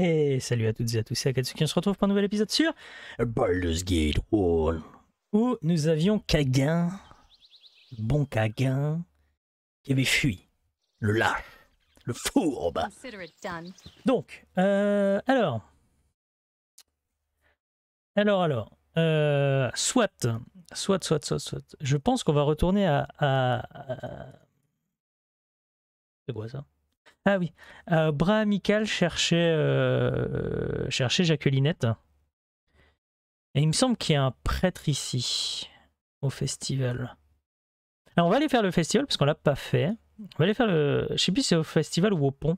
Et salut à toutes et à tous, c'est Akatsuki, on se retrouve pour un nouvel épisode sur Baldur's Gate 1, où nous avions Kagan, bon Kagan, qui avait fui, le lâche, le fourbe. Donc, euh, alors, alors, alors, euh, soit, soit, soit, soit, soit, je pense qu'on va retourner à... à- à- C'est quoi ça? Ah oui, euh, Bras Amical cherchait, euh, cherchait Jacquelinette. Et il me semble qu'il y a un prêtre ici, au festival. Alors on va aller faire le festival, parce qu'on l'a pas fait. On va aller faire le... Je sais plus si c'est au festival ou au pont,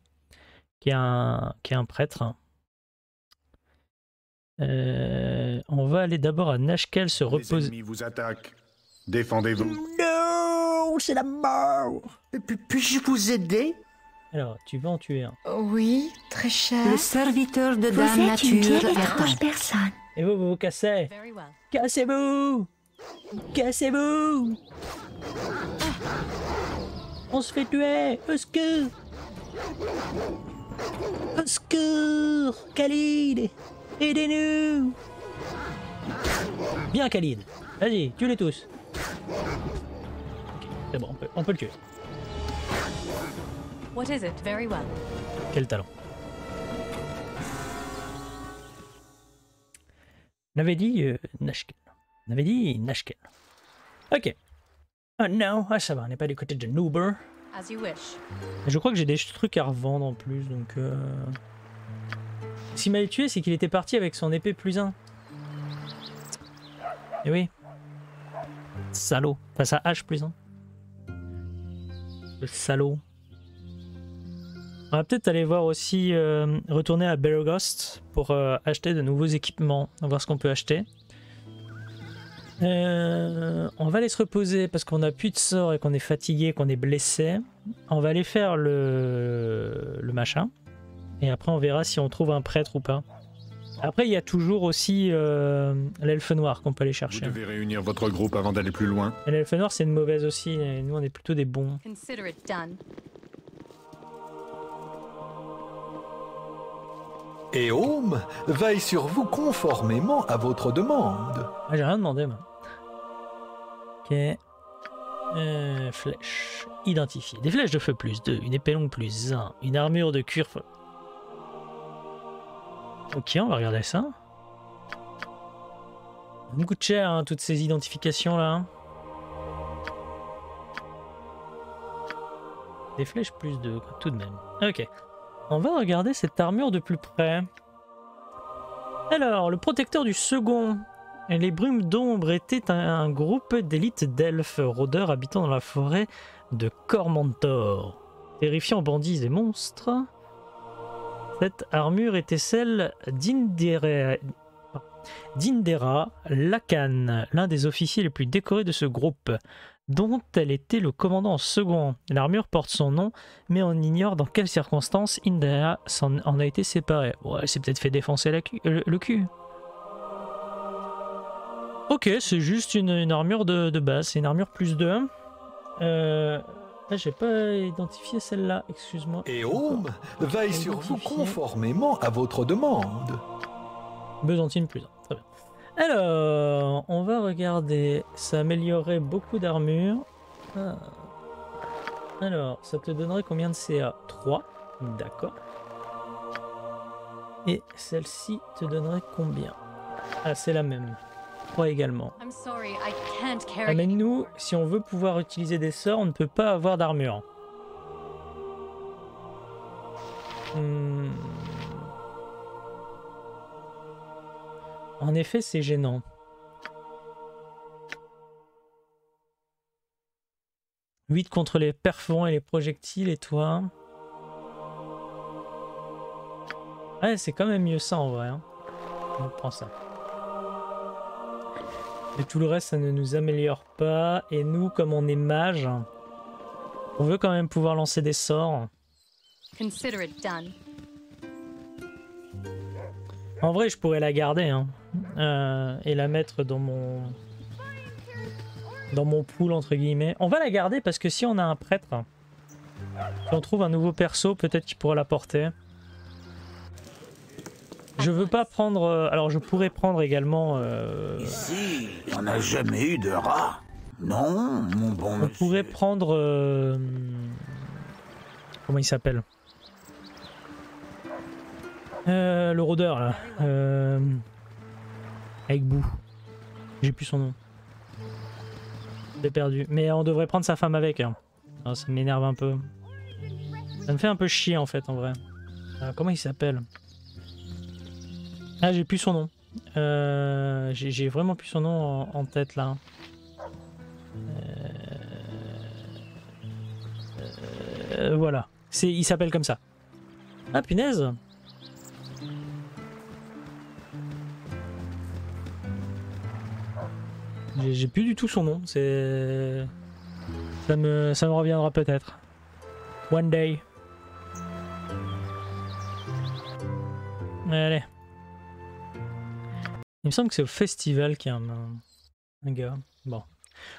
qui est un, qui est un prêtre. Euh, on va aller d'abord à Nashkel se Les reposer. ennemis vous attaquent. Défendez-vous. Non, c'est la mort. Puis- Puis-je vous aider? Alors, tu vas en tuer un. Oui, très cher. Le serviteur de Vous Dame êtes une Nature bien étrange personne. Et vous, vous vous cassez. Well. Cassez-vous Cassez-vous On se fait tuer Au secours Au secours Khalid Aidez-nous Bien Khalid Vas-y, tue-les tous Ok, c'est bon, on peut, on peut le tuer. What is it? Very well. Quel talent. On avait dit euh, Nashkel. On avait dit Nashkel. Ok. Oh non, ah ça va, on n'est pas du côté de Nuber. As you wish. Je crois que j'ai des trucs à revendre en plus, donc... Euh... S'il m'avait tué, c'est qu'il était parti avec son épée plus 1. Eh oui. Salaud. Enfin, sa hache plus 1. Le salaud. On va peut-être aller voir aussi, euh, retourner à Beregost pour euh, acheter de nouveaux équipements, on va voir ce qu'on peut acheter. Euh, on va aller se reposer parce qu'on a plus de sort et qu'on est fatigué, qu'on est blessé. On va aller faire le, le machin. Et après, on verra si on trouve un prêtre ou pas. Après, il y a toujours aussi euh, l'elfe noir qu'on peut aller Vous chercher. devez réunir votre groupe avant d'aller plus loin. Et l'elfe noir, c'est une mauvaise aussi. et nous, on est plutôt des bons. Et Home veille sur vous conformément à votre demande. Ah, j'ai rien demandé, moi. Ok. Euh, flèches. Identifiées. Des flèches de feu plus 2, une épée longue plus 1, une armure de cuir. Ok, on va regarder ça. Ça me coûte cher, hein, toutes ces identifications là. hein. Des flèches plus 2, quoi, tout de même. Ok. On va regarder cette armure de plus près. Alors, le protecteur du second. Les brumes d'ombre étaient un, groupe d'élite d'elfes rôdeurs habitant dans la forêt de Cormantor, terrifiant bandits et monstres. Cette armure était celle d'Indera, d'Indera Lakan, l'un des officiers les plus décorés de ce groupe, dont elle était le commandant second. L'armure porte son nom, mais on ignore dans quelles circonstances Indera s'en en a été séparée. Ouais, elle s'est peut-être fait défoncer la cu- le- le cul. Ok, c'est juste une, une armure de, de base, c'est une armure plus 2. Euh, j'ai pas identifié celle-là, excuse-moi. Et Home veille sur vous conformément à votre demande. Byzantine plus 1, très bien. Alors, on va regarder, ça améliorerait beaucoup d'armure. Ah. Alors, ça te donnerait combien de CA 3, d'accord. Et celle-ci te donnerait combien? Ah, c'est la même. 3 également. Can't Ah, si on veut pouvoir utiliser des sorts, on ne peut pas avoir d'armure. Hmm. En effet, c'est gênant. « 8 contre les perforants et les projectiles, et toi? Ouais, c'est quand même mieux ça en vrai. Hein. On prend ça. Et tout le reste, ça ne nous améliore pas. Et nous, comme on est mage, on veut quand même pouvoir lancer des sorts. Consider it done. En vrai, je pourrais la garder hein, euh, et la mettre dans mon dans mon pool entre guillemets. On va la garder parce que si on a un prêtre, si on trouve un nouveau perso, peut-être qu'il pourra la porter. Je veux pas prendre. euh, Alors, je pourrais prendre également. euh, Ici, on n'a jamais eu de rat. Non, mon bon On monsieur. pourrait prendre. Comment il s'appelle? Euh, Le rôdeur là. Euh, Avec bout. J'ai plus son nom. J'ai perdu. Mais on devrait prendre sa femme avec. hein. Ah, ça m'énerve un peu. Ça me fait un peu chier en fait en vrai. Euh, comment il s'appelle? Ah, j'ai plus son nom. Euh, j'ai vraiment plus son nom en, en tête là. Euh, voilà. C'est, il s'appelle comme ça. Ah punaise J'ai, plus du tout son nom. C'est, ça me, ça me reviendra peut-être. One day. Allez. Il me semble que c'est au festival qu'il y a un, un gars. Bon.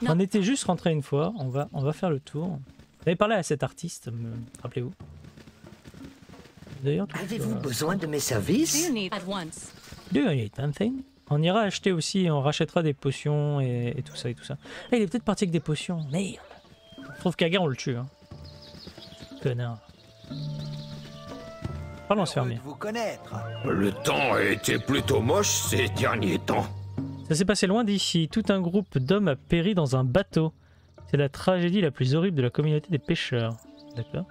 Non. On était juste rentré une fois. On va, on va faire le tour. Vous avez parlé à cet artiste, me rappelez-vous D'ailleurs, Avez-vous besoin de mes Do services you need at once? Do you need something? On ira acheter aussi, on rachètera des potions et, et tout ça et tout ça. Ah, il est peut-être parti avec des potions. Merde. Je trouve Kaga, on le tue. Hein. Connard. Parlons se fermer. de vous connaître. Le temps a été plutôt moche ces derniers temps. Ça s'est passé loin d'ici. Tout un groupe d'hommes a péri dans un bateau. C'est la tragédie la plus horrible de la communauté des pêcheurs. D'accord.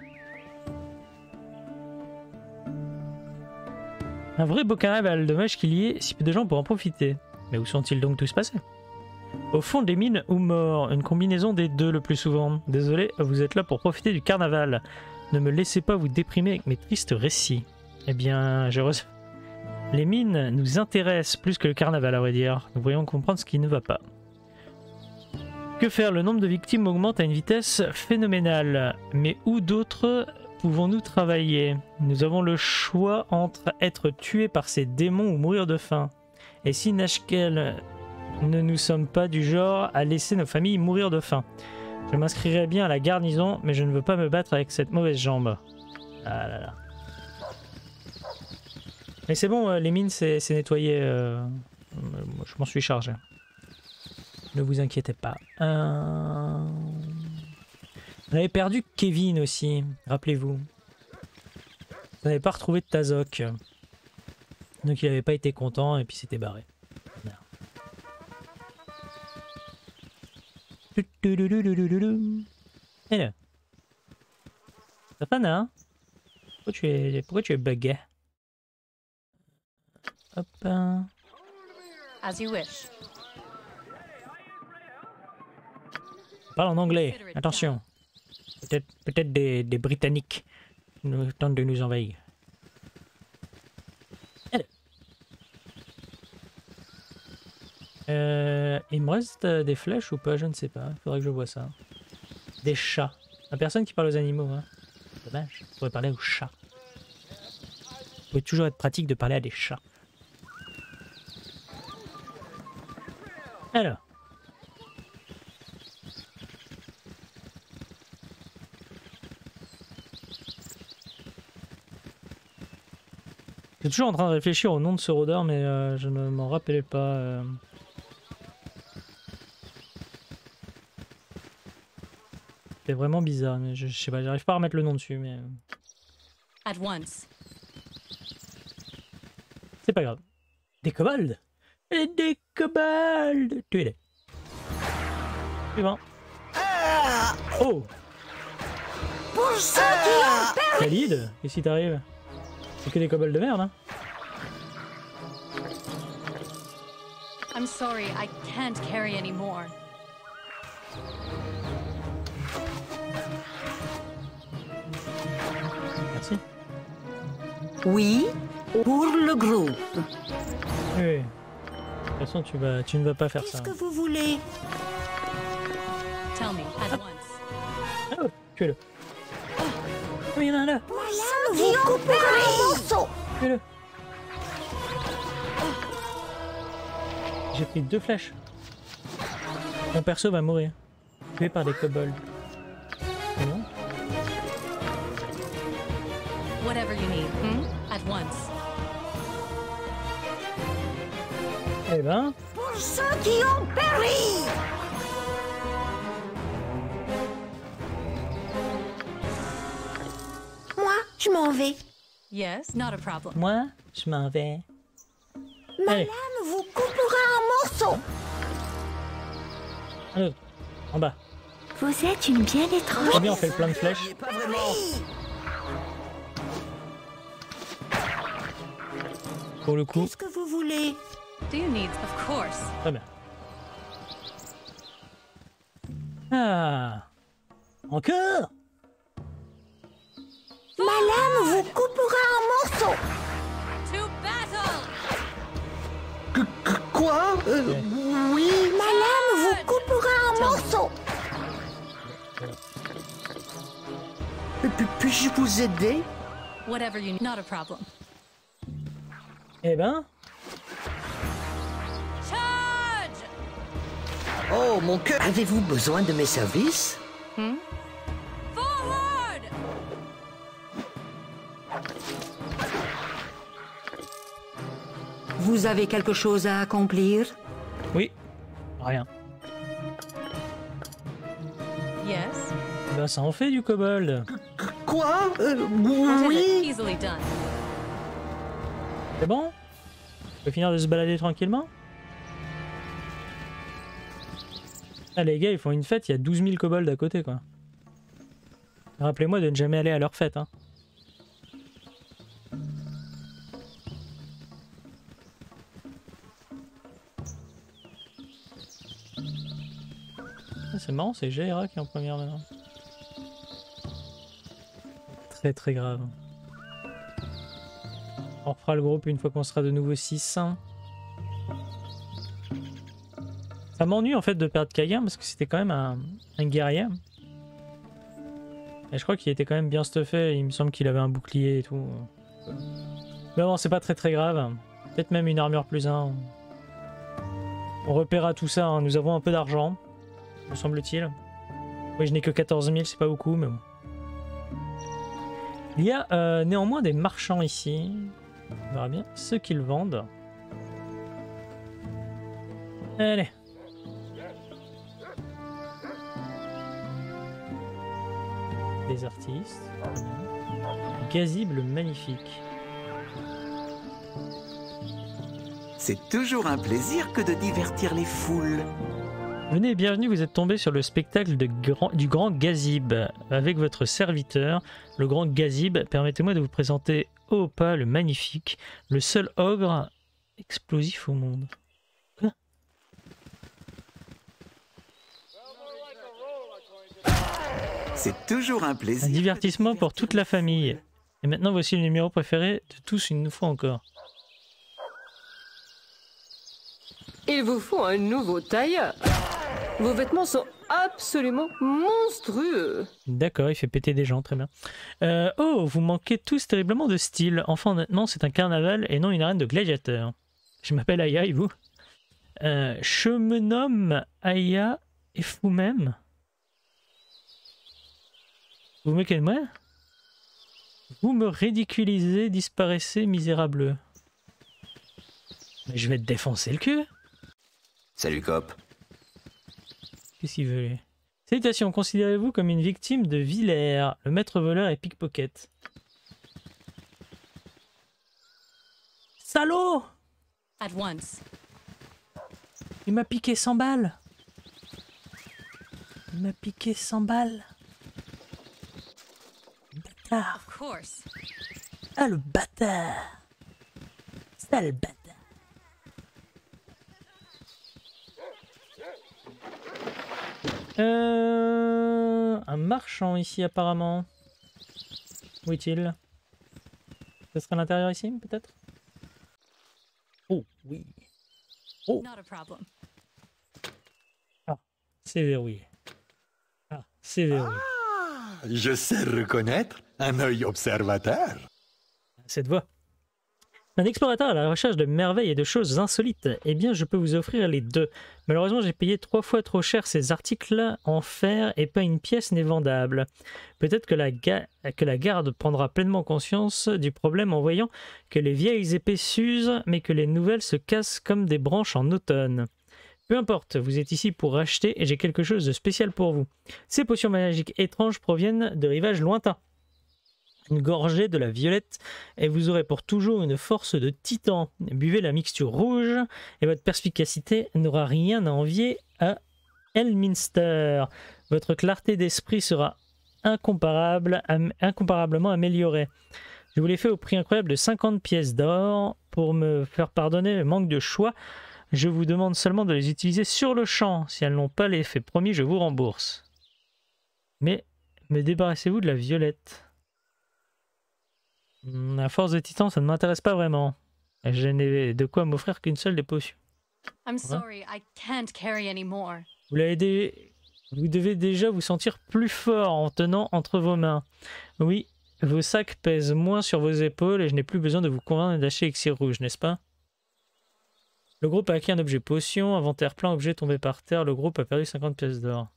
Un vrai beau carnaval, dommage qu'il y ait si peu de gens pour en profiter. Mais où sont-ils donc tous passés? Au fond des mines ou morts, une combinaison des deux le plus souvent. Désolé, vous êtes là pour profiter du carnaval. Ne me laissez pas vous déprimer avec mes tristes récits. Eh bien, je reçois... Les mines nous intéressent plus que le carnaval, à vrai dire. Nous pourrions comprendre ce qui ne va pas. Que faire? Le nombre de victimes augmente à une vitesse phénoménale. Mais où d'autres pouvons-nous travailler? Nous avons le choix entre être tués par ces démons ou mourir de faim. Et si Nashkel ne nous sommes pas du genre à laisser nos familles mourir de faim? Je m'inscrirai bien à la garnison, mais je ne veux pas me battre avec cette mauvaise jambe. Ah là là. Mais c'est bon, euh, les mines, c'est nettoyé. euh, je m'en suis chargé. Ne vous inquiétez pas. Euh, On avait perdu Kevin aussi, rappelez-vous. On n'avait pas retrouvé de Tazok. Donc il n'avait pas été content et puis s'était barré. Et là. Safana Pourquoi tu es, pourquoi tu es bugué Hop. hein. As you wish. Parle en anglais. Attention. Peut-être peut des, Britanniques qui tentent de nous envahir. Euh, il me reste euh, des flèches ou pas? Je ne sais pas. Faudrait que je vois ça. Des chats. La personne qui parle aux animaux. Hein. Dommage. On pourrait parler aux chats. Ça pourrait toujours être pratique de parler à des chats. Alors. J'étais toujours en train de réfléchir au nom de ce rôdeur, mais euh, je ne m'en rappelais pas. euh. C'est vraiment bizarre, mais je, je sais pas, j'arrive pas à remettre le nom dessus, mais euh, At once. c'est pas grave. Des kobolds Et Des kobolds Tuez-les. Suivant. Oh Khalid Qu'est-ce qui t'arrive? C'est que des kobolds de merde, hein I'm sorry, I can't carry any more. Merci. Oui, pour le groupe. Oui. De toute façon, tu, vas, tu ne vas pas faire ça. Qu'est-ce que vous voulez? Tell me at once. Oh, tuez-le. Oh, il y en a un là Vous couperez. Tuez-le. J'ai pris deux flèches. Mon perso va mourir. Tué par des kobolds. C'est bon Whatever you need. Hmm? At once. Eh ben, Pour ceux qui ont péri m'en vais. Yes, not a problem. moi, je m'en vais. Ma Allez. lame vous coupera en morceaux. Allez, en bas. Vous êtes une bien étrange. Très bien, on fait plein de flèches. Pas vraiment. Pour le coup, Qu'est-ce que vous voulez? Do you need, of course. très bien. Ah Encore? Ma lame vous coupera en morceaux. To battle! Quoi? Euh, Oui, ma lame vous coupera en morceaux. Puis- Puis-je vous aider? Whatever you need, not a problem. Eh ben, Charge! Oh, mon cœur Avez-vous besoin de mes services? Forward! Vous avez quelque chose à accomplir? Oui. Rien. Yes. Ben, ça en fait du kobold. Quoi? Euh, Oui. C'est bon? On peut finir de se balader tranquillement? Ah les gars, ils font une fête, il y a 12 000 kobolds à côté quoi. Rappelez-moi de ne jamais aller à leur fête. Hein. C'est marrant, c'est Jaira qui est en première maintenant. Très très grave. On refera le groupe une fois qu'on sera de nouveau 6. Ça m'ennuie en fait de perdre Kagan parce que c'était quand même un, guerrier. Et je crois qu'il était quand même bien stuffé, il me semble qu'il avait un bouclier et tout. Mais bon, c'est pas très très grave. Peut-être même une armure plus 1. On repérera tout ça, hein. nous avons un peu d'argent, me semble-t-il. Oui, je n'ai que 14 000, c'est pas beaucoup, mais bon. Il y a euh, néanmoins des marchands ici. On verra bien ce qu'ils vendent. Allez. Des artistes. Gazible magnifique. C'est toujours un plaisir que de divertir les foules. Venez, bienvenue, vous êtes tombé sur le spectacle de grand- du Grand Gazib. Avec votre serviteur, le Grand Gazib, permettez-moi de vous présenter Opa le Magnifique, le seul ogre explosif au monde. C'est toujours un plaisir. Un divertissement pour toute la famille. Et maintenant, voici le numéro préféré de tous une fois encore. Il vous faut un nouveau tailleur. Vos vêtements sont absolument monstrueux. D'accord, il fait péter des gens, très bien. Euh, oh, vous manquez tous terriblement de style. Enfin, honnêtement, c'est un carnaval et non une arène de gladiateurs. Je m'appelle Aya et vous? Euh, Je me nomme Aya et vous-même Vous de moi Vous me ridiculisez, disparaissez, misérable. Mais je vais te défoncer le cul Salut cop. Qu'est-ce qu'il veut lui? Salutations, considérez-vous comme une victime de Villers, le maître voleur et pickpocket. Salaud! At once. Il m'a piqué 100 balles. Il m'a piqué 100 balles. Bâtard. Ah le bâtard. Sale bâtard Euh, un marchand ici apparemment. Où est-il? Ce serait à l'intérieur ici peut-être? Oh oui. Oh, Not a problem. c'est verrouillé. Ah, c'est verrouillé. Je sais reconnaître un œil observateur. Cette voix. Un explorateur à la recherche de merveilles et de choses insolites, eh bien je peux vous offrir les deux. Malheureusement j'ai payé trois fois trop cher ces articles en fer et pas une pièce n'est vendable. Peut-être que, la garde prendra pleinement conscience du problème en voyant que les vieilles épées s'usent mais que les nouvelles se cassent comme des branches en automne. Peu importe, vous êtes ici pour acheter et j'ai quelque chose de spécial pour vous. Ces potions magiques étranges proviennent de rivages lointains. Une gorgée de la violette et vous aurez pour toujours une force de titan. Buvez la mixture rouge et votre perspicacité n'aura rien à envier à Elminster. Votre clarté d'esprit sera incomparablement améliorée. Je vous l'ai fait au prix incroyable de 50 pièces d'or. Pour me faire pardonner le manque de choix, je vous demande seulement de les utiliser sur le champ. Si elles n'ont pas l'effet promis, je vous rembourse. Mais me débarrassez-vous de la violette. La force de titan, ça ne m'intéresse pas vraiment. Je n'ai de quoi m'offrir qu'une seule des potions. I'm sorry, I can't carry any more. Vous, l'avez dé- vous devez déjà vous sentir plus fort en tenant entre vos mains. Oui, vos sacs pèsent moins sur vos épaules et je n'ai plus besoin de vous convaincre d'acheter Elixir Rouge, n'est-ce pas? Le groupe a acquis un objet potion, inventaire plein, objet tombé par terre, le groupe a perdu 50 pièces d'or.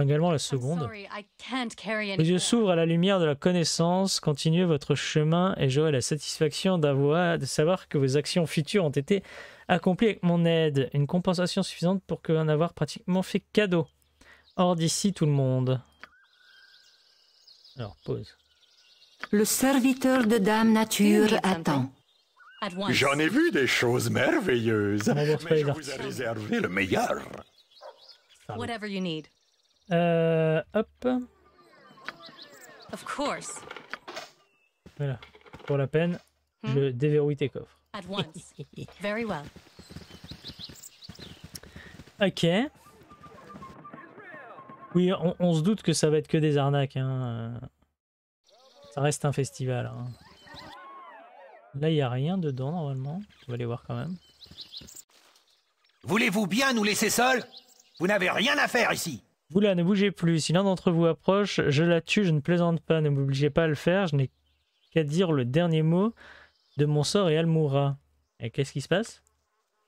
Également la seconde. sorry, I can't carry Vos yeux s'ouvrent à la lumière de la connaissance, continuez votre chemin et j'aurai la satisfaction d'avoir, de savoir que vos actions futures ont été accomplies avec mon aide. Une compensation suffisante pour que en avoir pratiquement fait cadeau. Hors d'ici tout le monde. Alors, pause. Le serviteur de Dame Nature attend. J'en ai vu des choses merveilleuses, mais je vous ai réservé le meilleur. Whatever you need. Euh, hop, Of course. voilà. Pour la peine, je déverrouille tes coffres. At once. Very well. Ok. Oui, on, on se doute que ça va être que des arnaques. hein, euh. Ça reste un festival. hein. Là, il n'y a rien dedans normalement. On va aller voir quand même. Voulez-vous bien nous laisser seuls? Vous n'avez rien à faire ici. Vous là, ne bougez plus. Si l'un d'entre vous approche, je la tue, je ne plaisante pas. Ne m'obligez pas à le faire. Je n'ai qu'à dire le dernier mot de mon sort et elle mourra. Et qu'est-ce qui se passe?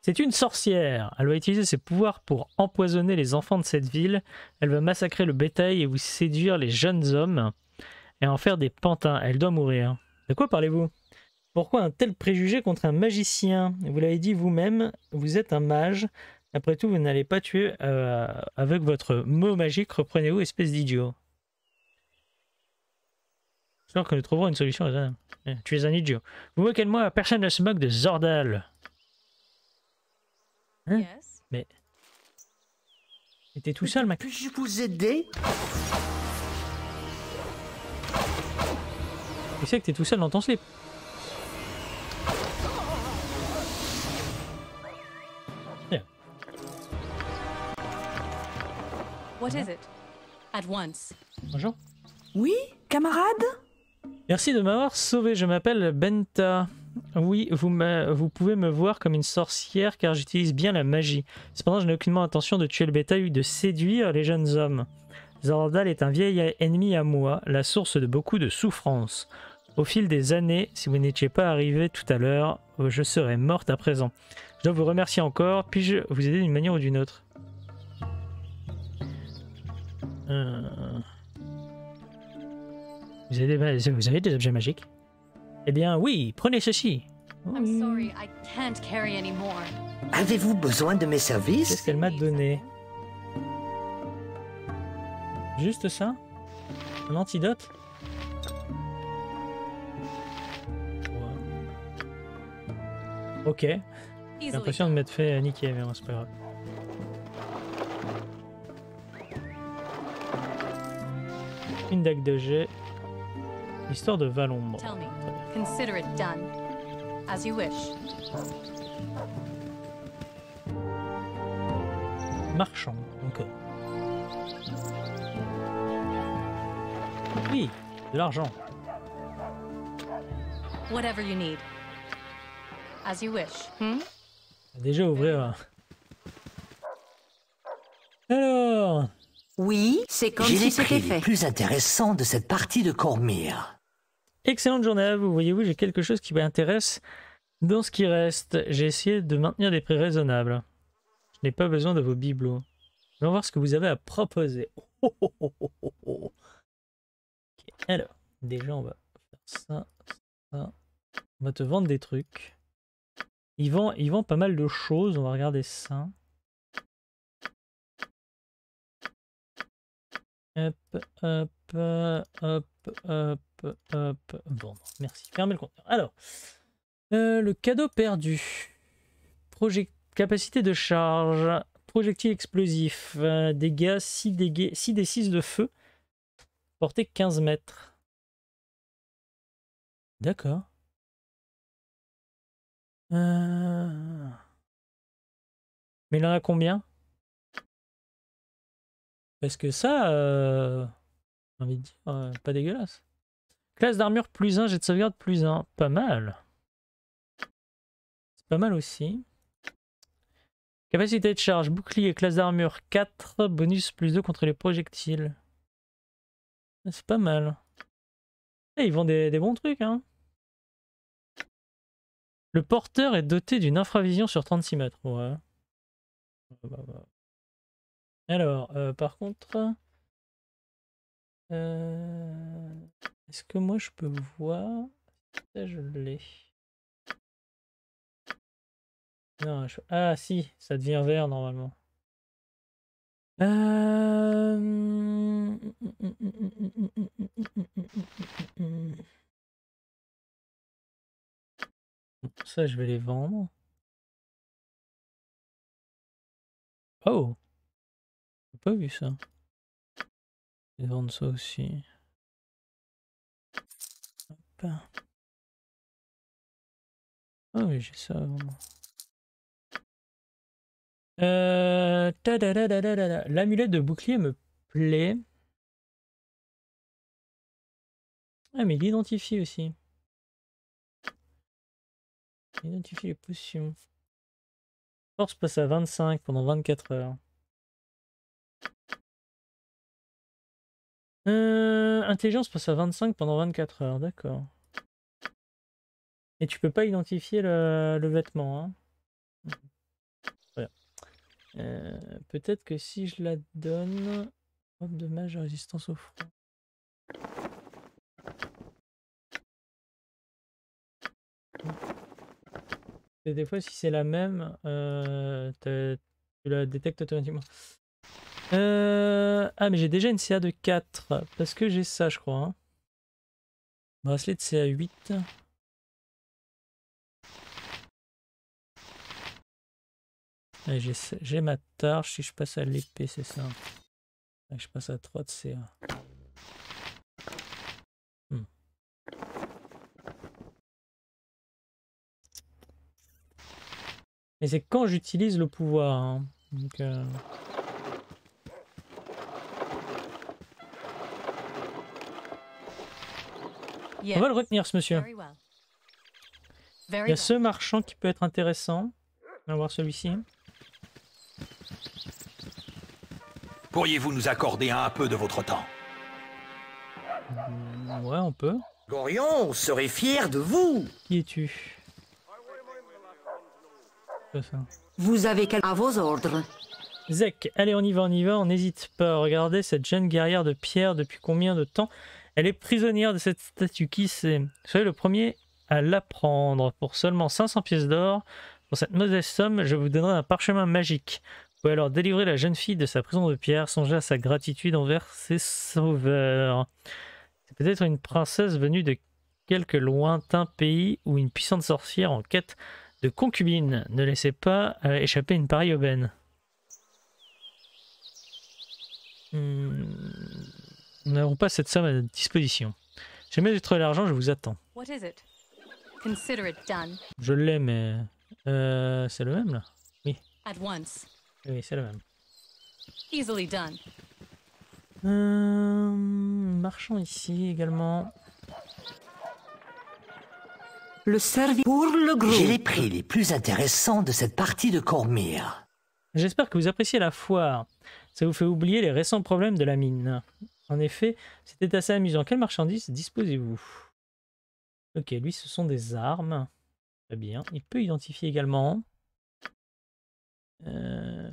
C'est une sorcière. Elle va utiliser ses pouvoirs pour empoisonner les enfants de cette ville. Elle va massacrer le bétail et vous séduire les jeunes hommes et en faire des pantins. Elle doit mourir. De quoi parlez-vous? Pourquoi un tel préjugé contre un magicien? Vous l'avez dit vous-même, vous êtes un mage. Après tout, vous n'allez pas tuer euh, avec votre mot magique. Reprenez-vous, espèce d'idiot. J'espère que nous trouverons une solution. à ça. Eh, Tu es un idiot. Vous moquez de moi, personne ne se moque de Zordal. Hein Yes. Mais. Mais t'es tout seul, mec. Puis-je vous aider? Tu sais que t'es tout seul dans ton slip. What is it? At once. Bonjour. Oui, camarade? Merci de m'avoir sauvé. Je m'appelle Benta. Oui, vous, pouvez me voir comme une sorcière car j'utilise bien la magie. Cependant, je n'ai aucunement intention de tuer le bétail ou de séduire les jeunes hommes. Zordal est un vieil ennemi à moi, la source de beaucoup de souffrances. Au fil des années, si vous n'étiez pas arrivé tout à l'heure, je serais morte à présent. Je dois vous remercier encore. Puis-je vous aider d'une manière ou d'une autre? Euh, Vous avez, des- vous avez des objets magiques? Eh bien oui, prenez ceci. I'm sorry, I can't carry any more. Avez-vous besoin de mes Qu'est-ce services qu'elle m'a donné? Juste ça? Un antidote? Ok, j'ai l'impression de m'être fait niquer, mais c'est pas grave. Une dague de jet. Histoire de Valombre. Tell me. Consider it done. As you wish. Marchand, encore. Oui, de l'argent. Whatever you need. As you wish. Hmm? Déjà ouvrir. Alors, Oui, c'est comme J'ai si les c'était prix les plus intéressants de cette partie de Cormire. excellente journée à vous. Voyez-vous, j'ai quelque chose qui m'intéresse dans ce qui reste. J'ai essayé de maintenir des prix raisonnables. Je n'ai pas besoin de vos bibelots. Allons voir ce que vous avez à proposer. Oh, oh, oh, oh, oh, oh. Alors, déjà, on va faire ça, ça. On va te vendre des trucs. Ils vendent, ils vendent pas mal de choses. On va regarder ça. Hop, hop, hop, hop, hop. Bon, merci. Fermez le compteur. Alors, euh, le cadeau perdu. Projet capacité de charge. Projectile explosif. euh, dégâts 6 dégâts 6 des 6 de feu. Portée 15 mètres. D'accord. Euh, Mais il en a combien? Parce que ça, euh... j'ai envie de dire, euh, pas dégueulasse. Classe d'armure plus 1, jet de sauvegarde plus 1. Pas mal. C'est pas mal aussi. Capacité de charge, bouclier, classe d'armure 4, bonus plus 2 contre les projectiles. C'est pas mal. Eh, ils vendent des, des bons trucs, hein. Le porteur est doté d'une infravision sur 36 mètres. Ouais. Alors, euh, par contre... euh, Est-ce que moi je peux voir je l'ai. Ah si, ça devient vert normalement. Euh... Ça, je vais les vendre. Oh pas vu ça. Vais vendre ça aussi. Ah oui, j'ai ça vendre. Euh... L'amulette de bouclier me plaît. Ah, mais il identifie aussi. Il identifie les potions. Force passe à 25 pendant 24 heures. Euh, intelligence passe à 25 pendant 24 heures, d'accord. Et tu peux pas identifier le, vêtement, hein. Euh, Peut-être que si je la donne... Hop, dommage, résistance au froid. Et des fois, si c'est la même, euh, tu la détectes automatiquement. Euh, Ah, mais j'ai déjà une CA de 4. Parce que j'ai ça, je crois. hein. Bracelet de CA 8. Ouais, J'ai ma tarche. Si je passe à l'épée, c'est ça. Je passe à 3 de CA. Hmm. Et c'est quand j'utilise le pouvoir. hein. Donc, euh, On va le retenir, ce monsieur. Il y a ce marchand qui peut être intéressant. On va voir celui-ci. Pourriez-vous nous accorder un peu de votre temps? Mm, Ouais, on peut. Gorion serait fier de vous. Qui es-tu? C'est ça. Vous avez quel... À vos ordres? Zek, allez, on y va, on y va, on n'hésite pas. Regardez cette jeune guerrière de pierre depuis combien de temps? Elle est prisonnière de cette statue. Qui c'est Soyez le premier à l'apprendre. Pour seulement 500 pièces d'or, pour cette modeste somme, je vous donnerai un parchemin magique. Vous pouvez alors délivrer la jeune fille de sa prison de pierre. Songez à sa gratitude envers ses sauveurs. C'est peut-être une princesse venue de quelque lointain pays ou une puissante sorcière en quête de concubine. Ne laissez pas euh, échapper une pareille aubaine. Nous n'avons pas cette somme à notre disposition. Jamais j'ai trouvé l'argent, je vous attends. What is it? Consider it done. Je l'ai, mais... euh, c'est le même, là At once. Oui, c'est le même. Easily done. Euh, marchand ici également. Le service pour le gros. J'ai les prix les plus intéressants de cette partie de Cormire. J'espère que vous appréciez la foire. Ça vous fait oublier les récents problèmes de la mine. En effet, c'était assez amusant. Quelle marchandise disposez-vous? Ok, lui, ce sont des armes. Très bien. Il peut identifier également. Euh,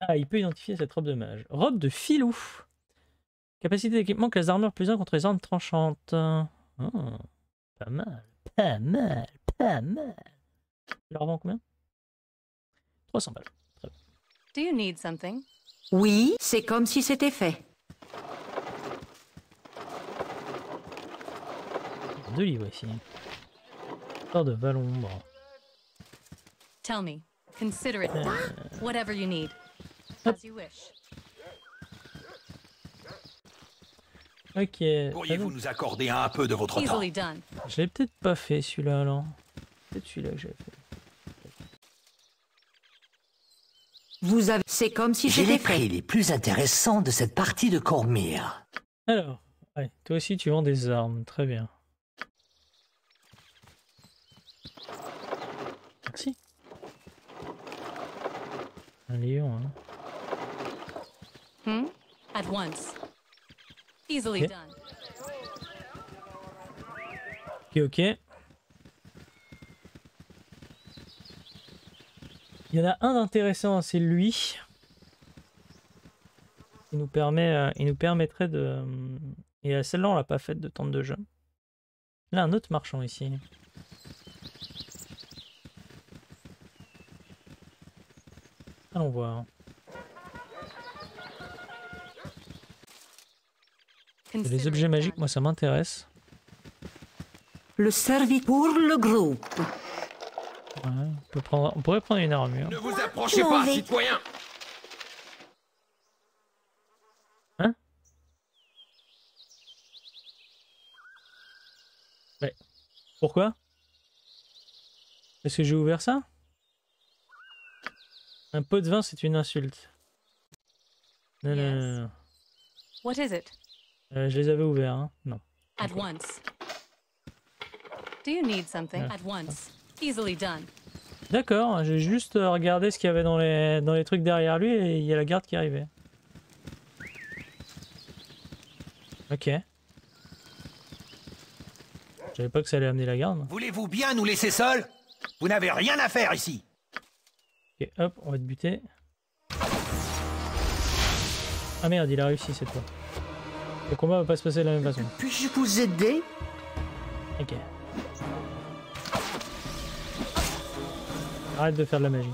Ah, il peut identifier cette robe de mage. Robe de filou. Capacité d'équipement que les armures plus 1 contre les armes tranchantes. Oh, pas mal. Pas mal. Pas mal. Tu la revends combien? 300 balles. Très bien. Do you need something? Oui, c'est comme si c'était fait. Deux livres ici. Sort de Valombre. Tell me. Consider it. Euh, Whatever you need. As you wish. Ok. Pourriez-vous nous accorder un peu de votre temps? done. Je l'ai peut-être pas fait celui-là alors. Peut-être celui-là que j'avais fait. Vous avez... C'est comme si J'ai c'était les prix les plus intéressants de cette partie de Cormire. Alors, ouais, toi aussi tu vends des armes, très bien. Un lion, hein. Hmm? At once. Easily Okay. done. Ok, ok. Il y en a un d'intéressant, c'est lui. Il nous permet, euh, il nous permettrait de. euh, Et celle-là, on l'a pas faite de tente de jeu. Là, un autre marchand ici. Allons voir. Les objets magiques, moi, ça m'intéresse. Le service pour le groupe. Ouais, on, peut prendre... on pourrait prendre une armure. Ne vous approchez pas, citoyen Pourquoi? Est-ce que j'ai ouvert ça? Un pot de vin, c'est une insulte. Non, non, Yes. non, non. What is it? Euh, je les avais ouverts, hein. Non. At once. Do you need something? Yeah. At once. Easily done. D'accord, j'ai juste euh, regardé ce qu'il y avait dans les, dans les trucs derrière lui et il y a la garde qui arrivait. Ok. Je savais pas que ça allait amener la garde. Voulez-vous bien nous laisser seuls? Vous n'avez rien à faire ici. Ok, hop, on va te buter. Ah merde, il a réussi cette fois. Le combat va pas se passer de la même façon. Puis-je vous aider? Ok. Arrête de faire de la magie.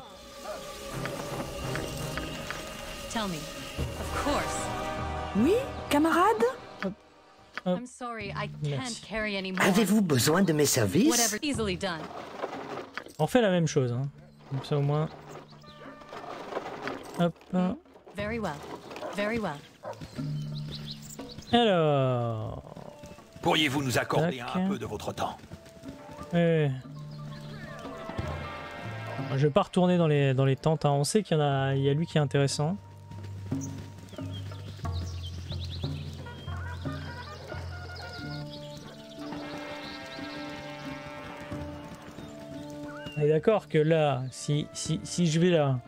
Tell me. Of course. Oui, camarade? I'm sorry, I can't carry any more. Avez-vous besoin de mes services? Whatever. Easily done. On fait la même chose, hein. Comme ça au moins. Hop. Very well. Very well. Alors. Pourriez-vous nous accorder Tac. un peu de votre temps? Ouais. Je vais pas retourner dans les, dans les tentes. hein. On sait qu'il y en a, il y a lui qui est intéressant. On est d'accord que là, si, si, si je vais là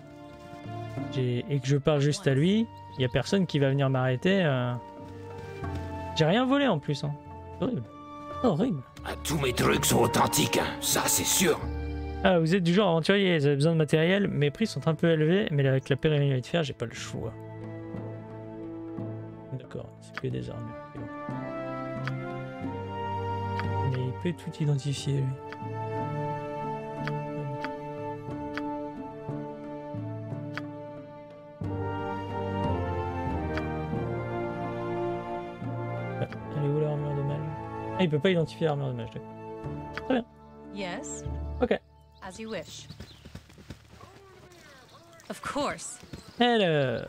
et que je parle juste à lui, il y a personne qui va venir m'arrêter. euh. J'ai rien volé en plus. Hein. Horrible. Horrible. Ah, Tous mes trucs sont authentiques, hein, ça c'est sûr. Ah, vous êtes du genre aventurier, vous avez besoin de matériel, mes prix sont un peu élevés, mais avec la périmètre de fer, j'ai pas le choix. D'accord, c'est que des bon. Mais il peut tout identifier, lui. Il peut pas identifier l'armure de mage, d'accord. Yes. Ok. As you wish. Of course. Alors.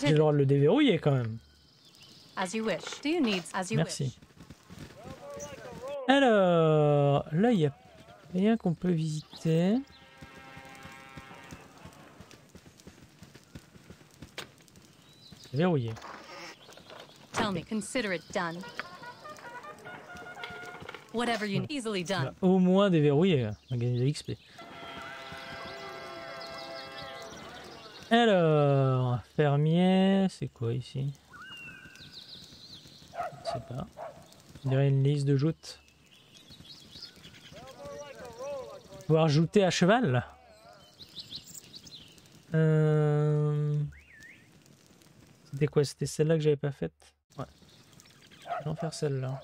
J'ai le droit de le déverrouiller quand même. As you wish. Do you need as you Merci. wish? Alors, là, il y a rien qu'on peut visiter. Verrouillé. Tell me. Consider it done. Whatever you easily done. Bah, au moins déverrouillé, on va gagner de l'XP. Alors, fermier, c'est quoi ici? Je sais pas. On dirait une liste de joutes. Pouvoir jouter à cheval? Euh... C'était quoi C'était celle-là que j'avais pas faite? Ouais. Je vais en faire celle-là.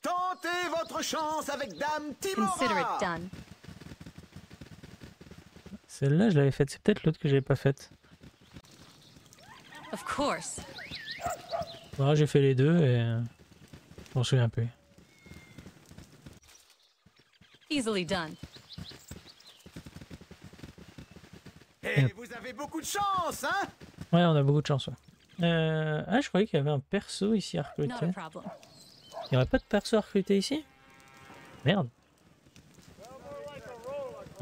Tentez votre chance avec Dame Consider it Timora. done. Celle-là, je l'avais faite. C'est peut-être l'autre que j'avais pas faite. Of course. Voilà, j'ai fait les deux et... Je m'en souviens plus. Easily done. Et vous avez beaucoup de chance, hein? Ouais, on a beaucoup de chance. ouais. Euh... Ah, je croyais qu'il y avait un perso ici à recruter. Il n'y aurait pas de perso à recruter ici? Merde.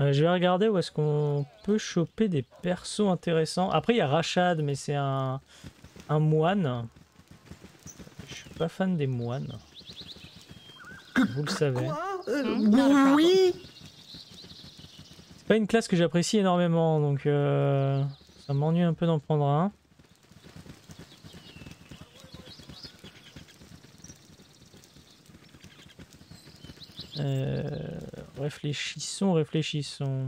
Euh, je vais regarder où est-ce qu'on peut choper des persos intéressants. Après, il y a Rachad, mais c'est un, un moine. Pas fan des moines. Vous le savez. A problem. Oui. C'est pas une classe que j'apprécie énormément, donc euh, ça m'ennuie un peu d'en prendre un. Euh, réfléchissons, réfléchissons.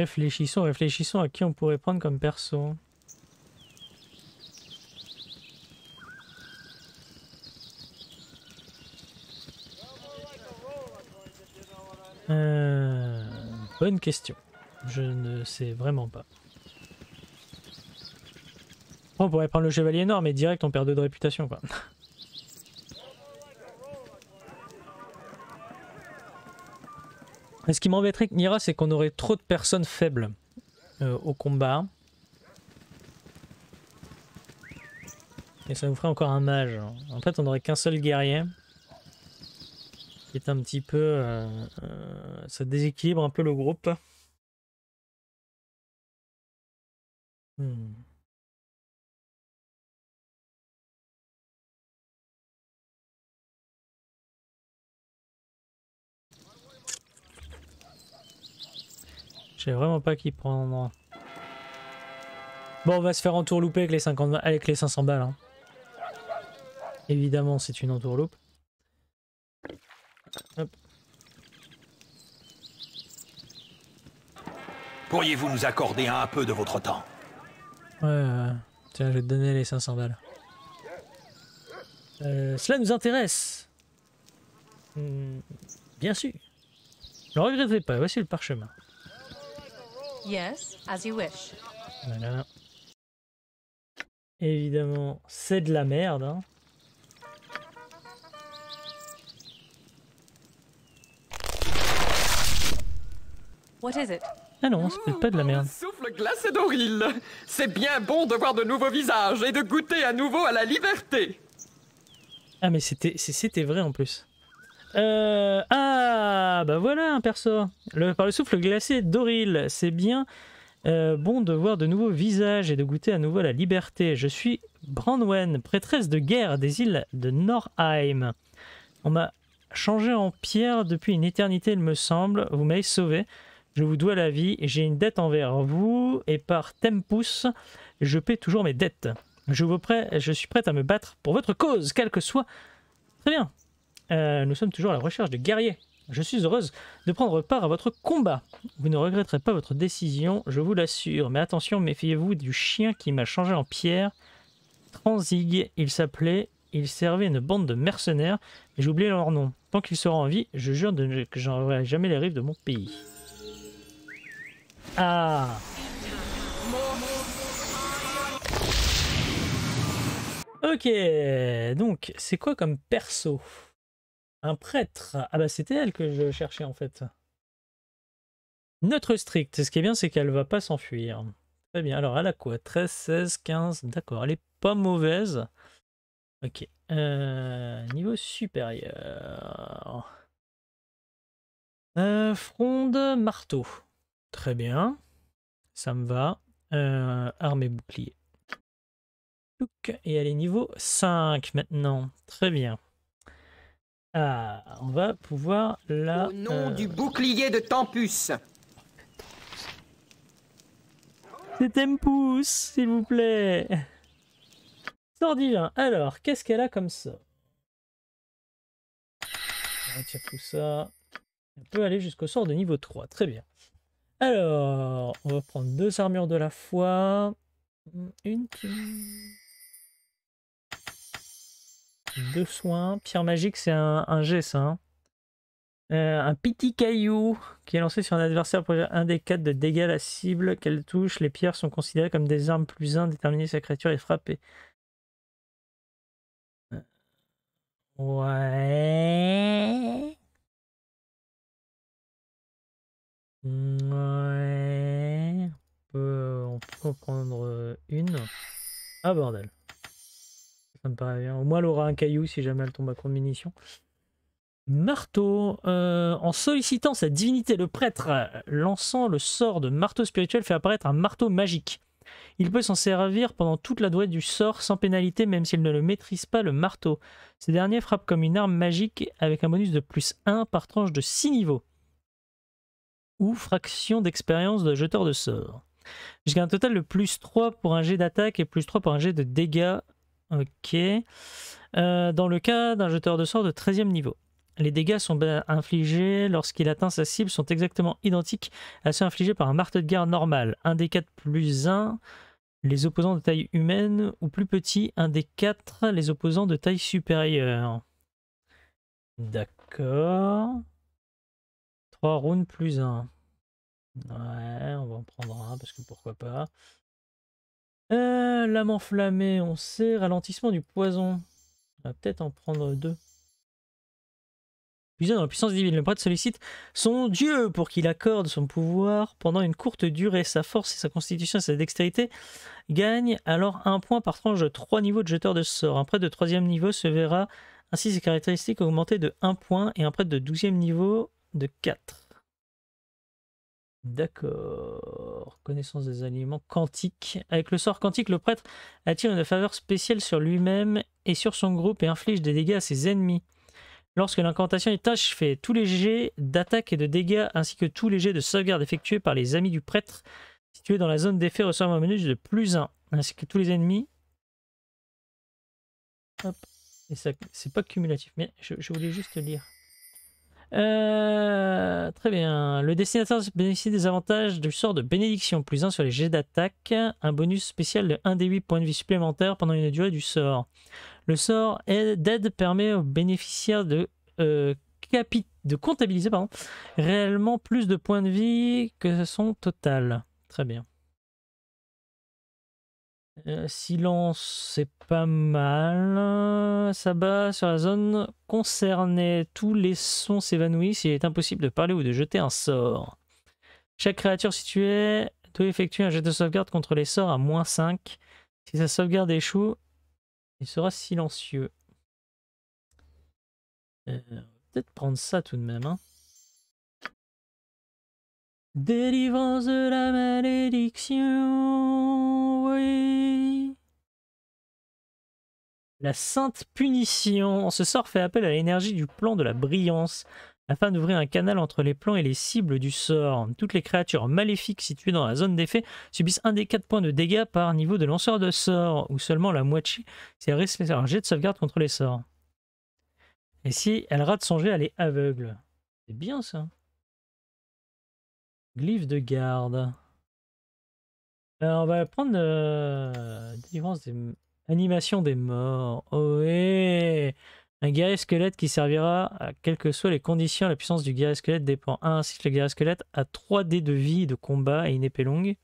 Réfléchissons, réfléchissons à qui on pourrait prendre comme perso. Euh, bonne question. Je ne sais vraiment pas. On pourrait prendre le chevalier noir, mais direct on perd deux de réputation quoi. Et ce qui m'embêterait avec Nira, c'est qu'on aurait trop de personnes faibles euh, au combat. Et ça nous ferait encore un mage. En fait, on n'aurait qu'un seul guerrier. Qui est un petit peu. euh, euh, ça déséquilibre un peu le groupe. Hmm. Je sais vraiment pas qui prendre. Bon, on va se faire entourlouper avec les 50 ba- avec les 500 balles. hein. Évidemment, c'est une entourloupe. Hop. Pourriez-vous nous accorder un peu de votre temps? Ouais, ouais. tiens, je vais te donner les 500 balles. Euh, cela nous intéresse. Hmm, bien sûr. Ne regrettez pas, voici le parchemin. Yes, as you wish. Voilà. Évidemment, c'est de la merde. hein. What is it? Ah non, c'est peut-être pas de la merde. Souffle glacé d'Oril. C'est bien bon de voir de nouveaux visages et de goûter à nouveau à la liberté. Ah mais c'était c'était vrai en plus. Euh, ah bah voilà un perso. Par le souffle glacé d'Oril, c'est bien euh, bon de voir de nouveaux visages et de goûter à nouveau la liberté. Je suis Branwen, prêtresse de guerre des îles de Norheim. On m'a changé en pierre depuis une éternité, il me semble. Vous m'avez sauvé. Je vous dois la vie. J'ai une dette envers vous et par Tempus, je paie toujours mes dettes. Je, vous prêt, je suis prête à me battre pour votre cause, quelle que soit. Très bien. Euh, nous sommes toujours à la recherche de guerriers. Je suis heureuse de prendre part à votre combat. Vous ne regretterez pas votre décision, je vous l'assure. Mais attention, méfiez-vous du chien qui m'a changé en pierre. Transig, il s'appelait. Il servait une bande de mercenaires, mais j'ai oublié leur nom. Tant qu'il sera en vie, je jure de ne- que jamais les rives de mon pays. Ah Ok, donc c'est quoi comme perso? Un prêtre. Ah bah c'était elle que je cherchais en fait. Neutre strict. Ce qui est bien, c'est qu'elle va pas s'enfuir. Très bien. Alors elle a quoi? 13, 16, 15. D'accord, elle est pas mauvaise. Ok. Euh, niveau supérieur. Euh, fronde marteau. Très bien. ça me va. Euh, arme bouclier. Et elle est niveau 5 maintenant. Très bien. Ah, on va pouvoir la... Au nom euh, du bouclier de Tempus. C'est Tempus, s'il vous plaît. Sort divin. Alors, qu'est-ce qu'elle a comme ça On retire tout ça. Elle peut aller jusqu'au sort de niveau 3. Très bien. Alors, on va prendre deux armures de la foi. Une qui... Deux soins. Pierre magique, c'est un, un jet, ça. hein. Euh, un petit caillou qui est lancé sur un adversaire pour un des 4 de dégâts à la cible qu'elle touche. Les pierres sont considérées comme des armes plus 1 déterminées si la créature est frappée. Euh, Ouais. Ouais. On peut, on peut en prendre une. Ah bordel. Ça me paraît bien. Au moins elle aura un caillou si jamais elle tombe à court de munitions. Marteau. euh, en sollicitant sa divinité, le prêtre lançant le sort de marteau spirituel fait apparaître un marteau magique. Il peut s'en servir pendant toute la durée du sort sans pénalité même s'il ne le maîtrise pas le marteau. Ces derniers frappent comme une arme magique avec un bonus de plus 1 par tranche de 6 niveaux. Ou fraction d'expérience de jeteur de sort. Jusqu'à un total de plus 3 pour un jet d'attaque et plus 3 pour un jet de dégâts. Ok. Euh, dans le cas d'un jeteur de sort de 13e niveau. Les dégâts sont ben- infligés lorsqu'il atteint sa cible sont exactement identiques à ceux infligés par un marteau de guerre normal. Un des 4 plus 1, les opposants de taille humaine, ou plus petit, un des 4, les opposants de taille supérieure. D'accord. 3 rounds plus 1. Ouais, on va en prendre un parce que pourquoi pas. Euh, Lame enflammée, on sait. Ralentissement du poison. On va peut-être en prendre deux. Puisé dans la puissance divine, le prêtre sollicite son dieu pour qu'il accorde son pouvoir pendant une courte durée. Sa force et sa constitution sa dextérité gagnent alors un point par tranche de 3 niveaux de jeteur de sort. Un prêtre de 3 niveau se verra ainsi ses caractéristiques augmentées de 1 point et un prêtre de 12 niveau de 4. D'accord. Connaissance des aliments quantique. Avec le sort quantique, le prêtre attire une faveur spéciale sur lui-même et sur son groupe et inflige des dégâts à ses ennemis. Lorsque l'incantation est achevée, tous les jets d'attaque et de dégâts ainsi que tous les jets de sauvegarde effectués par les amis du prêtre situés dans la zone d'effet reçoivent un bonus de plus 1, ainsi que tous les ennemis. Hop. Et c'est pas cumulatif, mais je voulais juste lire. Euh, très bien. Le destinateur bénéficie des avantages du sort de bénédiction, plus 1 sur les jets d'attaque, un bonus spécial de 1 des 8 points de vie supplémentaires pendant une durée du sort. Le sort d'aide permet aux bénéficiaires de, euh, comptabiliser réellement plus de points de vie que son total. Très bien. Euh, silence, c'est pas mal. Ça bat sur la zone concernée. Tous les sons s'évanouissent. Il est impossible de parler ou de jeter un sort. Chaque créature située doit effectuer un jet de sauvegarde contre les sorts à moins 5. Si sa sauvegarde échoue, il sera silencieux. Euh, Peut-être prendre ça tout de même. Hein. Délivrance de la malédiction. Oui. La sainte punition. Ce sort fait appel à l'énergie du plan de la brillance afin d'ouvrir un canal entre les plans et les cibles du sort. Toutes les créatures maléfiques situées dans la zone d'effet subissent un des 4 points de dégâts par niveau de lanceur de sort, ou seulement la moitié si elle reste un jet de sauvegarde contre les sorts. Et si elle rate son jet, elle est aveugle. C'est bien ça. Glyphe de garde. Euh, on va prendre euh, délivrance des animation des morts. Oh ouais. Un guerrier squelette qui servira à quelles que soient les conditions. La puissance du guerrier squelette dépend 1 ainsi que le guerrier squelette a 3 dés de vie de combat et une épée longue.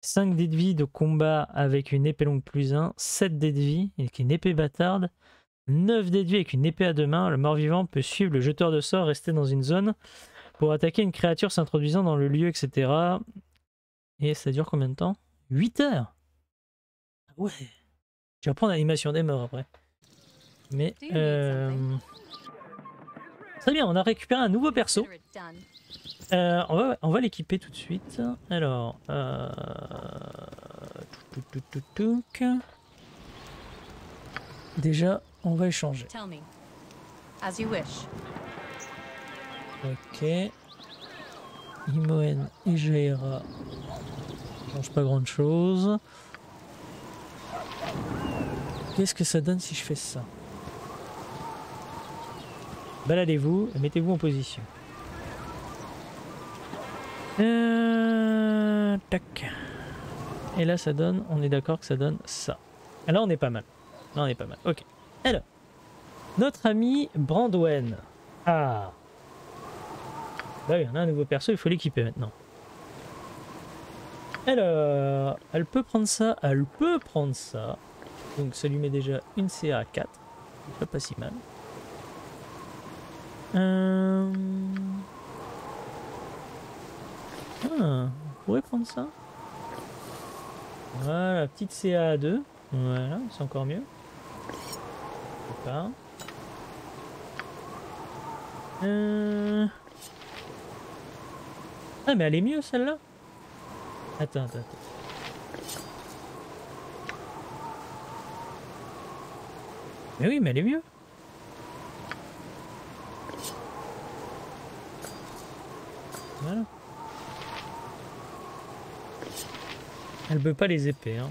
5 dés de vie de combat avec une épée longue plus 1. 7 dés de vie avec une épée bâtarde. 9 dés de vie avec une épée à deux mains. Le mort-vivant peut suivre le jeteur de sort, rester dans une zone pour attaquer une créature s'introduisant dans le lieu, etc. Et ça dure combien de temps? 8 heures Ouais. Je vais prendre l'animation des morts après. Mais euh... très bien, on a récupéré un nouveau perso. Euh, on va, on va l'équiper tout de suite. Alors, euh... déjà, on va échanger. Tell me. As you wish. Ok. Imoen et Jaira. Change pas grand chose. Qu'est-ce que ça donne si je fais ça? Baladez-vous et mettez-vous en position. Euh, tac. Et là, ça donne, on est d'accord que ça donne ça. Ah, Là, on est pas mal. Là, on est pas mal. Ok. Alors, notre ami Brandwen. Ah. Bah oui, on a un nouveau perso, il faut l'équiper maintenant. Alors, elle peut prendre ça, elle peut prendre ça. Donc ça lui met déjà une CA à 4. C'est pas si mal. Euh... Ah, on pourrait prendre ça. Voilà, petite CA à 2. Voilà, c'est encore mieux. Pas. Euh... Ah, mais elle est mieux celle-là Attends, attends, attends. Mais oui, mais elle est mieux. Voilà. Elle peut pas les épées. Hein.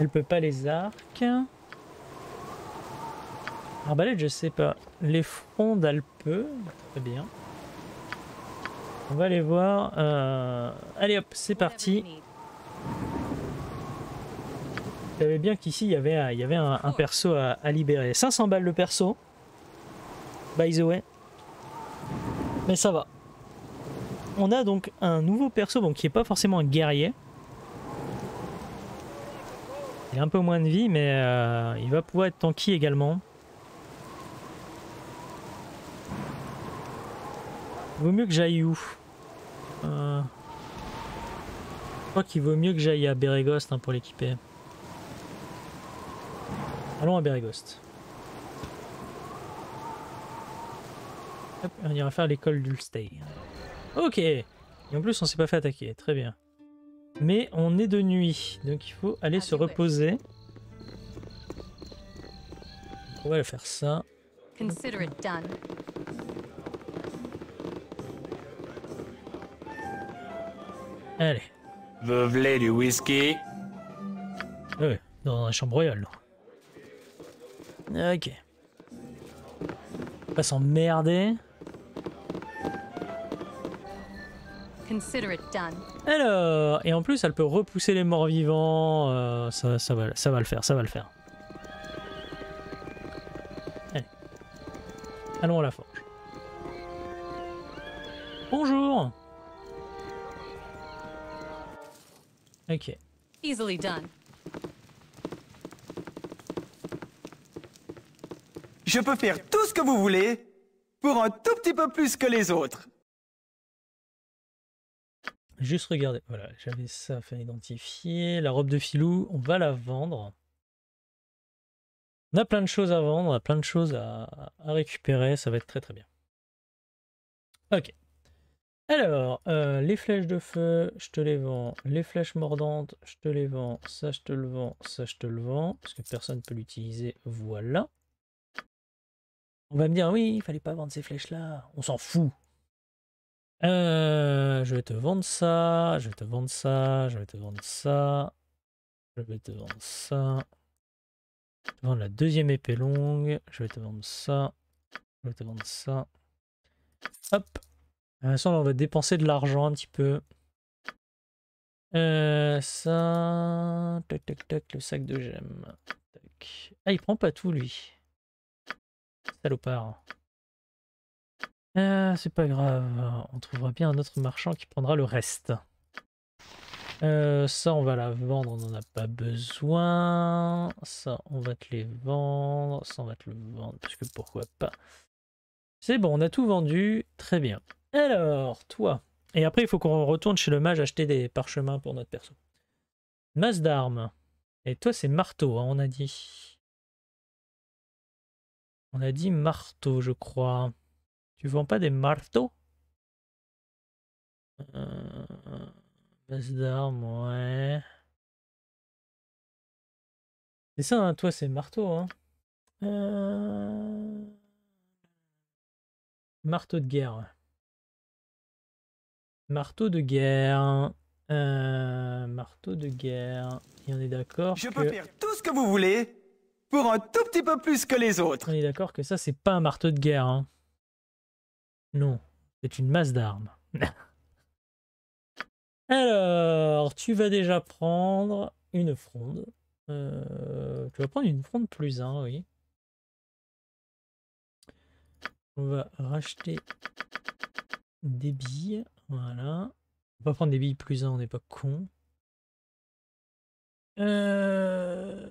Elle peut pas les arcs. Arbalète, je sais pas. Les frondes, elle peut. Très bien. On va aller voir. euh, Allez hop, c'est parti. Vous savez bien qu'ici il y avait, un- il y avait un, perso à, libérer. 500 balles le perso. By the way. Mais ça va. On a donc un nouveau perso qui est pas forcément un guerrier. Il a un peu moins de vie, mais euh, il va pouvoir être tanky également. Vaut mieux que j'aille où? Euh, Je crois qu'il vaut mieux que j'aille à Beregost hein, pour l'équiper. Allons à Beregost. Hop, on ira faire l'école d'Ulstay. Ok. Et en plus, on s'est pas fait attaquer. Très bien. Mais on est de nuit, donc il faut aller se reposer. On va faire ça. Consider it done. Allez. Vous voulez du whisky Ouais, dans la chambre royale. là. Ok. Pas s'emmerder. Consider it done. Alors, et en plus, elle peut repousser les morts vivants. euh, ça, ça, va, ça va le faire, ça va le faire. Allez. Allons à la forge. Bonjour. Ok. Easily done. Je peux faire tout ce que vous voulez pour un tout petit peu plus que les autres. Juste regarder. Voilà, j'avais ça à faire identifier. La robe de filou, on va la vendre. On a plein de choses à vendre, on a plein de choses à, à récupérer. Ça va être très très bien. Ok. Alors, euh, les flèches de feu, je te les vends. Les flèches mordantes, je te les vends. Ça, je te le vends. Ça, je te le vends. Parce que personne ne peut l'utiliser. Voilà. On va me dire, oui, il fallait pas vendre ces flèches-là. On s'en fout. Euh, je vais te vendre ça, je vais te vendre ça, je vais te vendre ça, je vais te vendre ça. Je vais te vendre la deuxième épée longue, je vais te vendre ça, je vais te vendre ça. Hop. Façon, là, on va dépenser de l'argent un petit peu. Euh, ça. Tac, tac, tac, le sac de gemmes. Ah, il prend pas tout, lui. Salopard. Euh, c'est pas grave, on trouvera bien un autre marchand qui prendra le reste. Euh, ça, on va la vendre, on n'en a pas besoin. Ça, on va te les vendre. Ça, on va te le vendre, parce que pourquoi pas. C'est bon, on a tout vendu. Très bien. Alors, toi. Et après, il faut qu'on retourne chez le mage acheter des parchemins pour notre perso. Masse d'armes. Et toi, c'est marteau, hein, on a dit. On a dit marteau, je crois. Tu vends pas des marteaux? Euh, Base d'armes, ouais. C'est ça, hein, toi, c'est marteau. Hein. Euh, Marteau de guerre. Marteau de guerre. Euh, Marteau de guerre. Et on est d'accord Je que... peux faire tout ce que vous voulez pour un tout petit peu plus que les autres. On est d'accord que ça, c'est pas un marteau de guerre. hein. Non, c'est une masse d'armes. Alors, tu vas déjà prendre une fronde. Euh, tu vas prendre une fronde plus 1, oui. On va racheter des billes. Voilà. On va prendre des billes plus 1, on n'est pas con. Euh...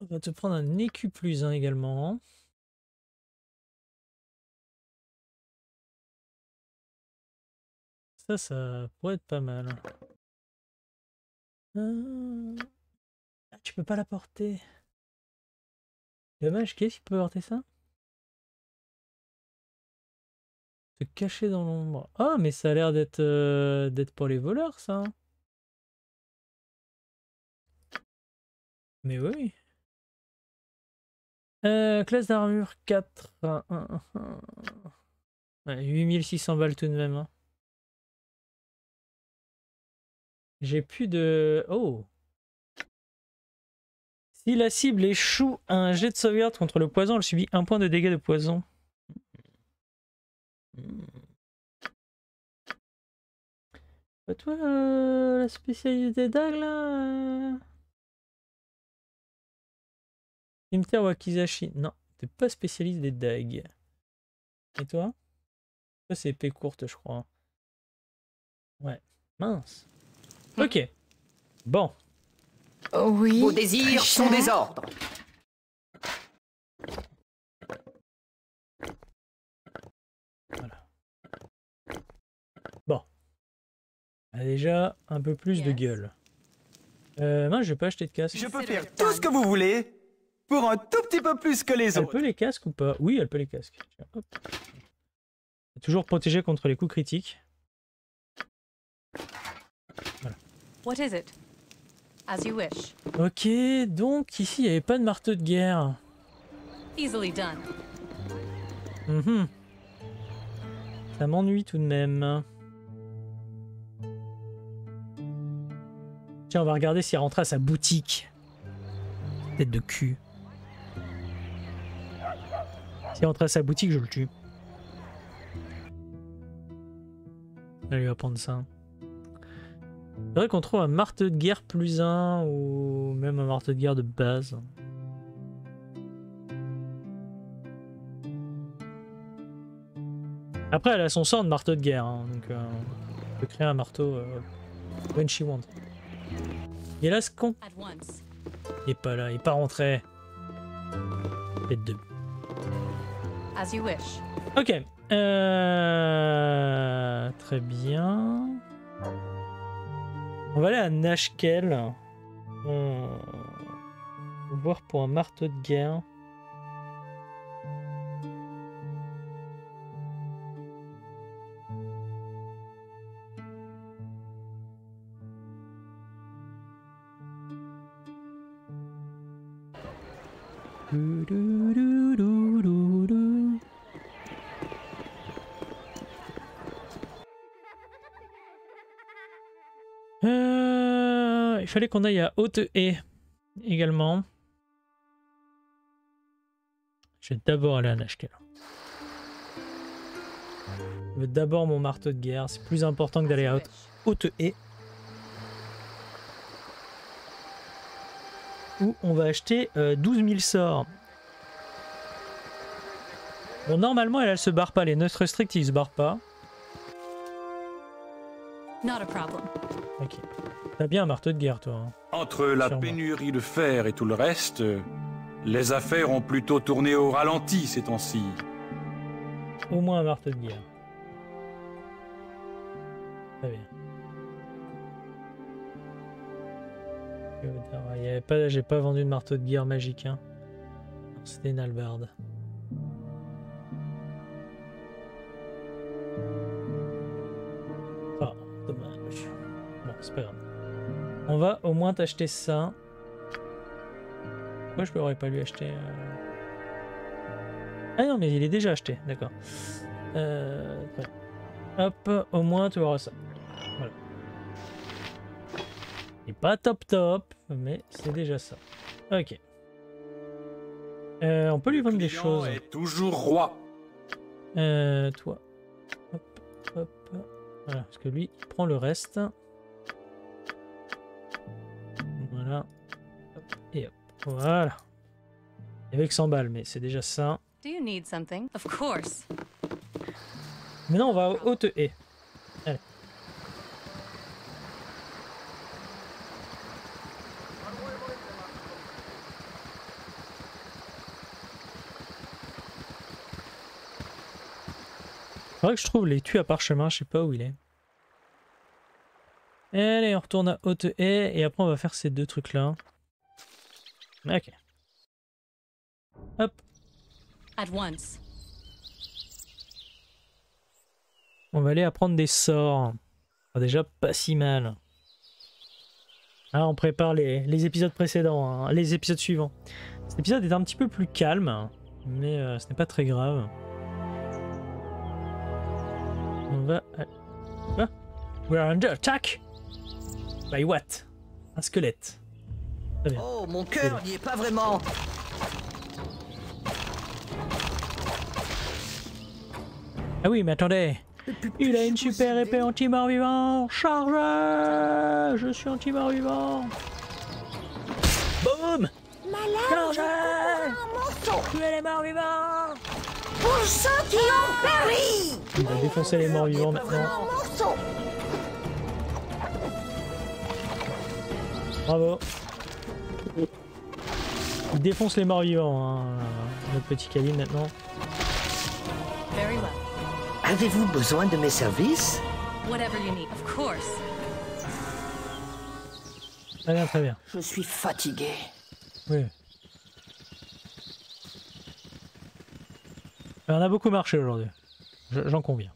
On va te prendre un écu plus 1 également. Ça, ça pourrait être pas mal. Euh, Ah, tu peux pas la porter. Dommage, qu'est-ce qui peut porter ça? Se cacher dans l'ombre. Ah, mais ça a l'air d'être euh, pour les voleurs, ça. Mais oui. Euh, classe d'armure 4. un, un, un, un. Ouais, 8600 balles tout de même. hein. J'ai plus de... Oh Si la cible échoue à un jet de sauvegarde contre le poison, elle subit un point de dégâts de poison. Hmm. Pas toi euh, la spécialité dague là euh Cimetière Wakizashi. Non, t'es pas spécialiste des dagues. Et toi? Ça c'est épée courte je crois. Ouais. Mince. Ok. Bon. Oui. Vos désirs sont des ordres. A déjà un peu plus de gueule. Euh, moi, je vais pas acheter de casque. Je peux faire tout ce que vous voulez pour un tout petit peu plus que les Elle autres. peut les casques ou pas? Oui, elle peut les casques. Hop. Toujours protégée contre les coups critiques. What is it? As you wish. Ok, donc ici, il n'y avait pas de marteau de guerre. Easily done. Mhm. Ça m'ennuie tout de même. Tiens, on va regarder s'il rentre à sa boutique. Tête de cul. S'il rentre à sa boutique, je le tue. Allez, on va prendre ça. C'est vrai qu'on trouve un marteau de guerre plus 1 ou même un marteau de guerre de base. Après, elle a son sort de marteau de guerre, hein, donc euh, on créer un marteau euh, when she wants. Il est là ce con. Il est pas là, il est pas rentré. Tête de... As you wish. Ok. Euh... Très bien. On va aller à Nashkel. Euh, Voir pour un marteau de guerre. Fallait qu'on aille à Haute Haie également. Je vais d'abord aller à Nashkel. Je veux d'abord mon marteau de guerre, c'est plus important que d'aller à Haute, Haute Haie. Où on va acheter euh, 12 000 sorts. Bon, normalement, elle, elle se barre pas. Les neutres stricts, ils se barrent pas. Not a problem. Ok. T'as bien un marteau de guerre, toi. hein. Entre la Sûrement. pénurie de fer et tout le reste, les affaires ont plutôt tourné au ralenti ces temps-ci. Au moins un marteau de guerre. Très bien. Avait pas, j'ai pas vendu de marteau de guerre magique. Hein. C'était une hallebarde. Va au moins t'acheter ça. Pourquoi je pourrais pas lui acheter euh, Ah non, mais il est déjà acheté, d'accord. Euh. Hop, au moins tu auras ça. Voilà. Il est pas top top, mais c'est déjà ça. Ok. Euh, on peut lui vendre des choses. est toujours roi. Euh, toi. Hop, hop. Voilà, parce que lui, il prend le reste. Et hop. Voilà. Avec 100 balles, mais c'est déjà ça. Do you need something? Of course. Maintenant, on va au haute haie. Allez. Faudrait que je trouve les tues à parchemin, je sais pas où il est. Allez, on retourne à haute haie et après on va faire ces deux trucs là. Ok. Hop. At once. On va aller apprendre des sorts. Ah, déjà pas si mal. Ah, on prépare les, les épisodes précédents, hein, les épisodes suivants. Cet épisode est un petit peu plus calme, mais euh, ce n'est pas très grave. On va... Ah We are under attack? By what? Un squelette. Très bien. Oh, mon cœur n'y est pas vraiment. Ah oui, mais attendez. Il a une super épée anti-mort vivant. Charge Je suis anti-mort vivant. Boum! Malade, Charge Tuez les morts vivants? Pour ceux qui ont péri. Il va défoncer les morts vivants maintenant. Bravo Il défonce les morts vivants, hein, notre petit Kali maintenant. Very well. Avez-vous besoin de mes services? Whatever you need. Of course. Très bien, très bien. Je suis fatigué. Oui. Euh, On a beaucoup marché aujourd'hui. Je- J'en conviens.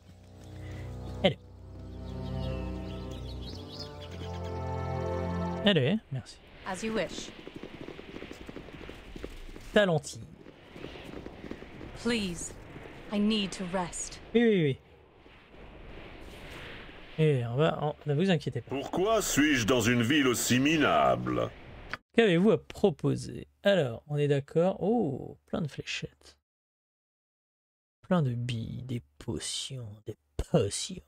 Allez. Allez, merci. As you wish. Talenti. Please. I need to rest. Oui, oui, oui. Et on va, on- ne vous inquiétez pas. Pourquoi suis-je dans une ville aussi minable? Qu'avez-vous à proposer? Alors, on est d'accord. Oh, plein de fléchettes. Plein de billes, des potions, des potions.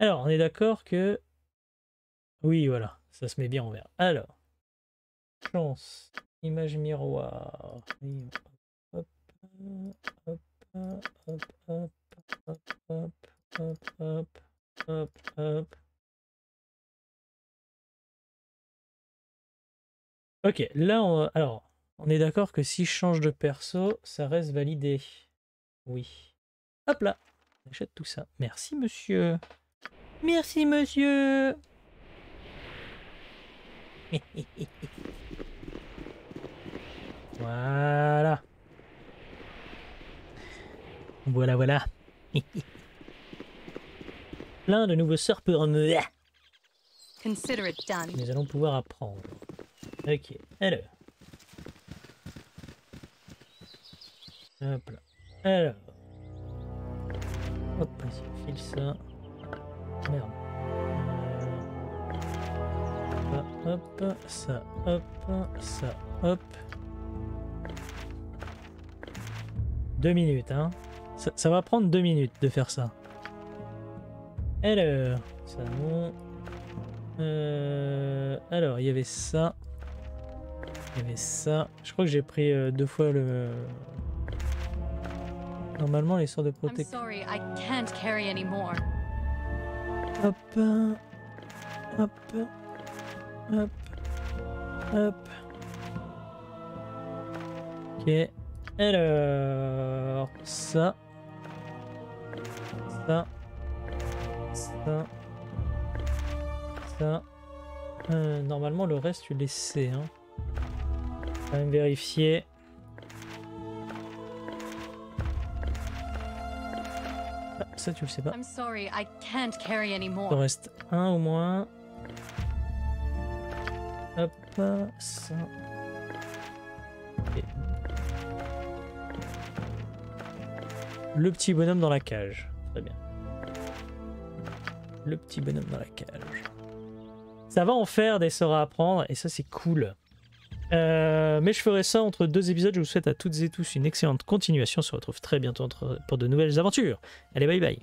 Alors, on est d'accord que... Oui, voilà, ça se met bien en vert. Alors, chance, image miroir. Hop, hop, hop, hop, hop, hop, hop, hop, hop. Ok, là, on... alors, on est d'accord que si je change de perso, ça reste validé. Oui. Hop là, on achète tout ça. Merci, monsieur. Merci, monsieur. voilà. Voilà, voilà. Plein de nouveaux sorts pour me... Consider it done. Nous allons pouvoir apprendre. Ok, alors. Hop là. Alors. Hop, vas-y, file ça. Merde. Ça, hop, ça, hop, ça, hop. Deux minutes, hein. Ça, ça va prendre deux minutes de faire ça. Alors, ça non. Euh, alors, il y avait ça. Il y avait ça. Je crois que j'ai pris euh, deux fois le. Normalement, les sorts de protection. sorry, I can't carry anymore. Hop. Hop. Hop. Hop. Alors. Ça. Ça. Ça. Ça. Euh, normalement, le reste, tu le sais. Hein. Quand même vérifier. Ah, ça, tu le sais pas. Il en reste un au moins. Hop, ça. Le petit bonhomme dans la cage. Très bien. Le petit bonhomme dans la cage. Ça va en faire des sorts à apprendre et ça c'est cool. Euh, mais je ferai ça entre deux épisodes. Je vous souhaite à toutes et tous une excellente continuation. On se retrouve très bientôt pour de nouvelles aventures. Allez, bye bye.